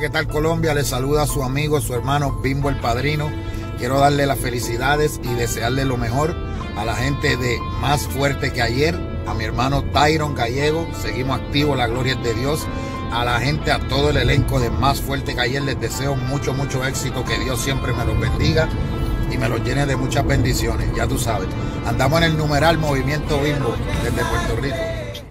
¿Qué tal Colombia? le saluda a su amigo, su hermano Bimbo el Padrino. Quiero darle las felicidades y desearle lo mejor a la gente de Más Fuerte que ayer, a mi hermano Tyron Gallego, seguimos activos, la gloria es de Dios. A la gente, a todo el elenco de Más Fuerte que ayer, les deseo mucho, mucho éxito, que Dios siempre me los bendiga y me los llene de muchas bendiciones, ya tú sabes. Andamos en el numeral Movimiento Bimbo desde Puerto Rico.